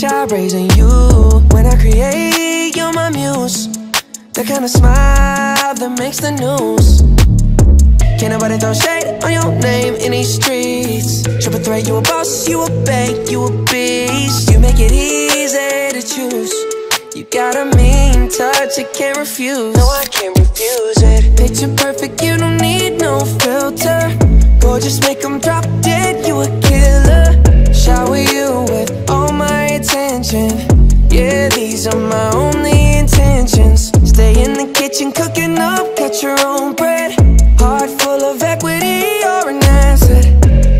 job raising you. When I create, you're my muse. The kind of smile that makes the news. Can't nobody throw shade on your name in these streets. Triple threat, you a boss, you a bank, you a beast. You make it easy to choose. You got a mean touch, I can't refuse. No, I can't refuse it. Picture perfect, you don't need no filter. Gorgeous, make them drop dead, you a killer. Shower you with all my attention. Yeah, these are my only intentions. Stay in the kitchen, cooking up, cut your own bread. Heart full of equity, you're an asset.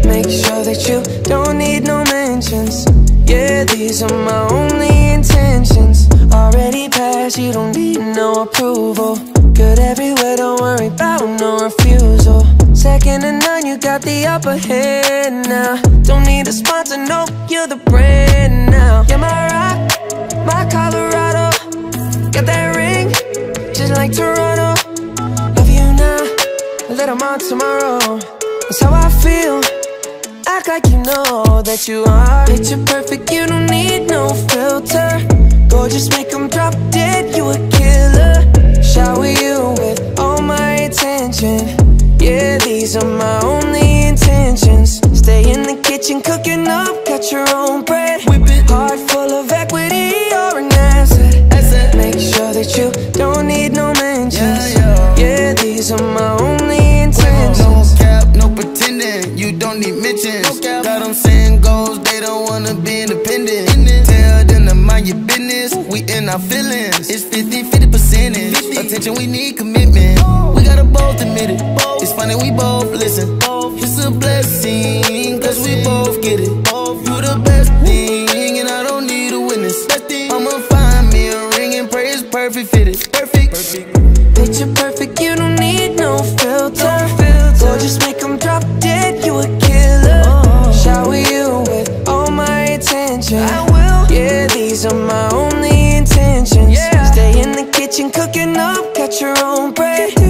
Make sure that you don't need no mentions. Yeah, these are my only intentions. Already passed, you don't need no approval. Good everywhere, don't worry about no refusal. Second you got the upper hand now. Don't need a sponsor, no, you're the brand now. You're my rock, my Colorado. Got that ring, just like Toronto. Love you now, a little more tomorrow. That's how I feel. Act like you know that you are Picture perfect, you don't need no filter Gorgeous, make them drop dead, you a killer Attention, we need commitment. We gotta both admit it. It's funny, we both listen. It's a blessing, cause we both get it. You the best thing, own bread.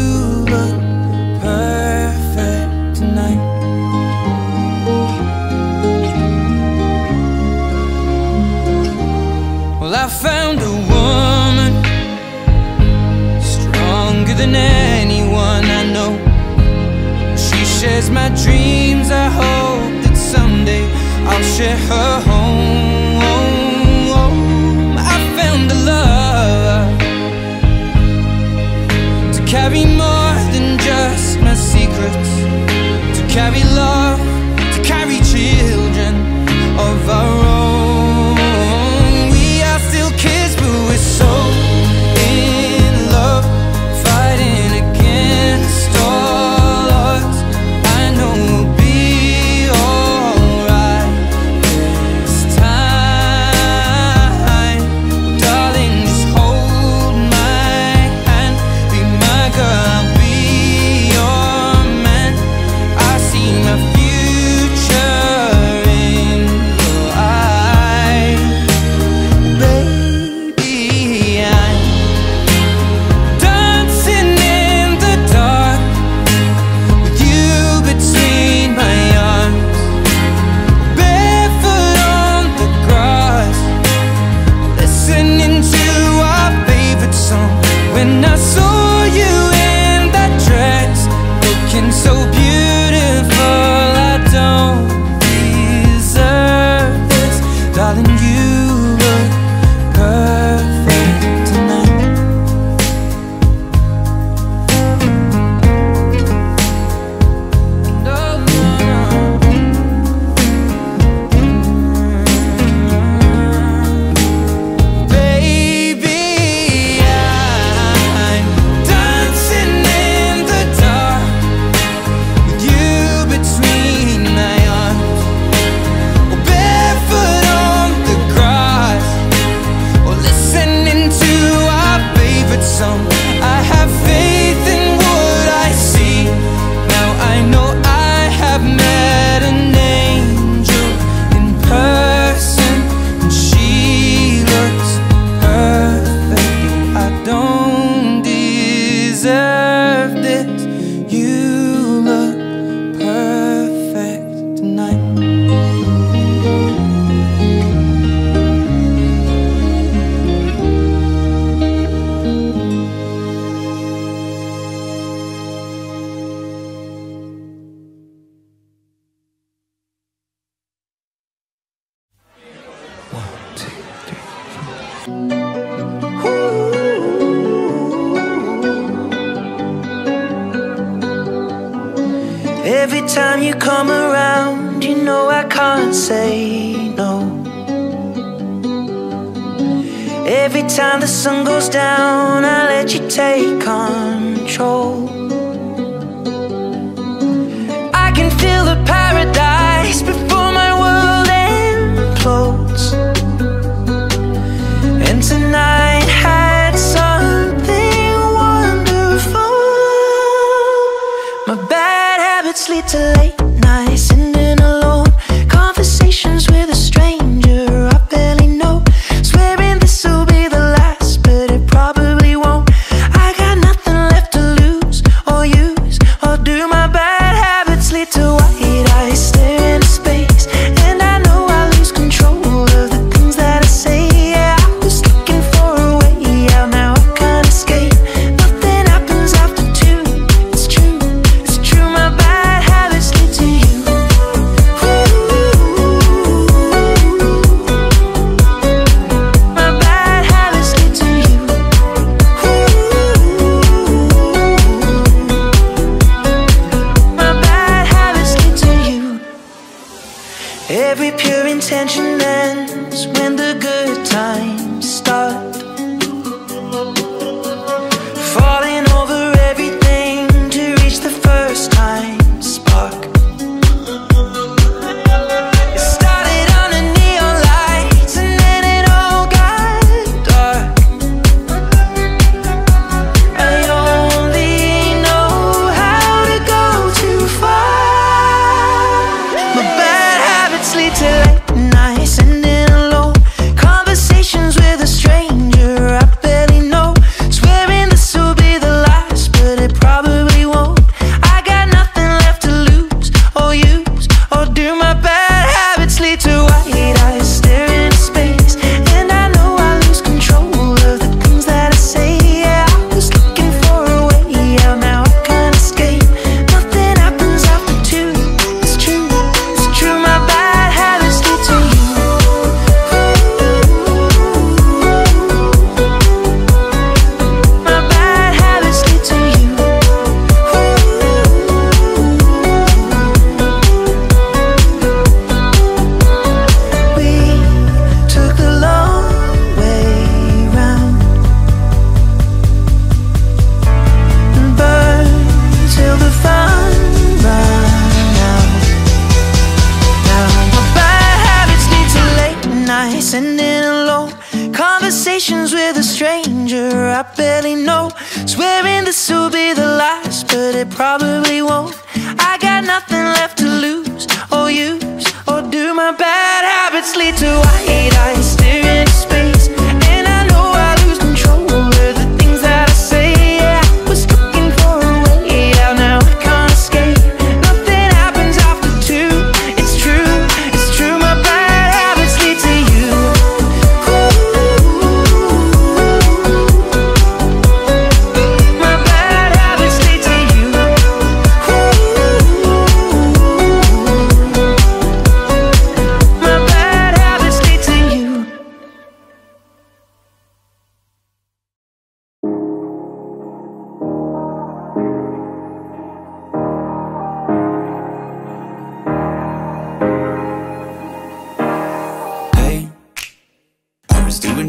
carry love, Every time the sun goes down, I let you take control. probably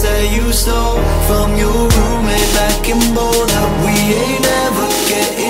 mattress that you stole from your roommate back in Boulder. We ain't ever getting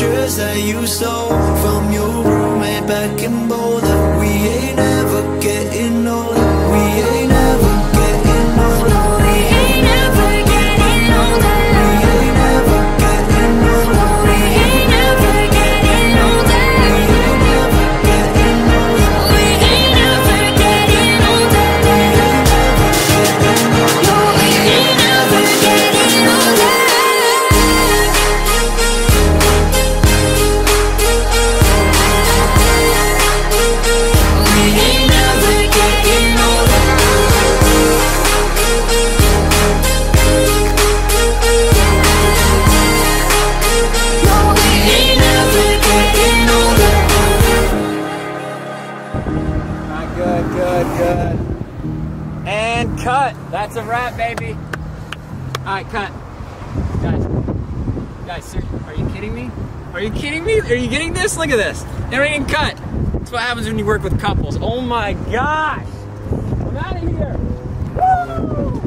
Mattress that you stole from your roommate back in Boulder. Are you getting this? Look at this. They're even cut. That's what happens when you work with couples. Oh my gosh. I'm out of here. Woo!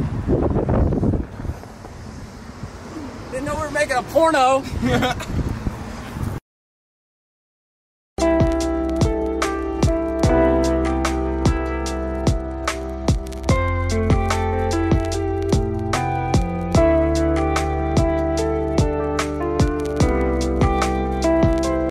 Didn't know we were making a porno.